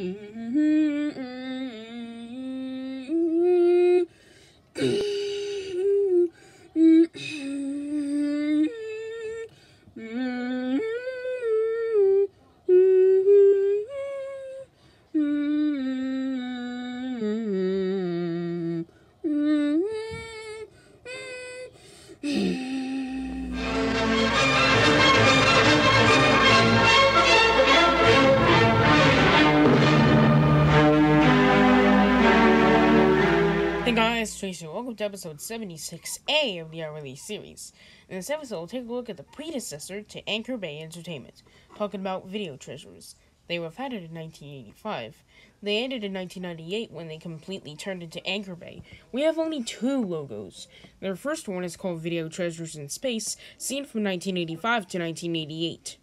Mm-hmm. Hey guys, Tracy, welcome to episode 76A of the RLE series. In this episode, we'll take a look at the predecessor to Anchor Bay Entertainment, talking about Video Treasures. They were founded in 1985. They ended in 1998 when they completely turned into Anchor Bay. We have only two logos. Their first one is called Video Treasures in Space, seen from 1985 to 1988.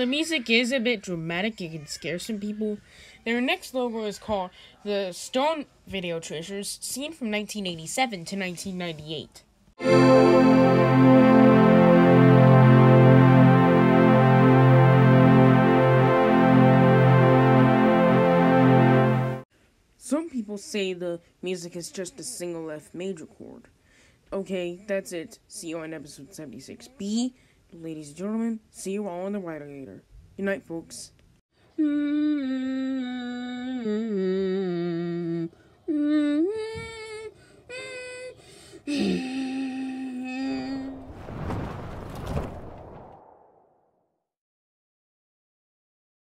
The music is a bit dramatic, it can scare some people. Their next logo is called the Stone Video Treasures, seen from 1987 to 1998. Some people say the music is just a single F major chord. Okay, that's it. See you on episode 76B. Ladies and gentlemen, see you all on the Radiator. Good night, folks. Mm-hmm.